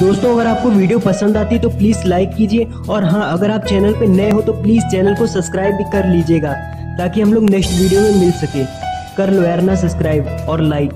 दोस्तों, अगर आपको वीडियो पसंद आती है तो प्लीज़ लाइक कीजिए। और हाँ अगर आप चैनल पर नए हो तो प्लीज़ चैनल को सब्सक्राइब भी कर लीजिएगा, ताकि हम लोग नेक्स्ट वीडियो में मिल सके। कर लो यार ना सब्सक्राइब और लाइक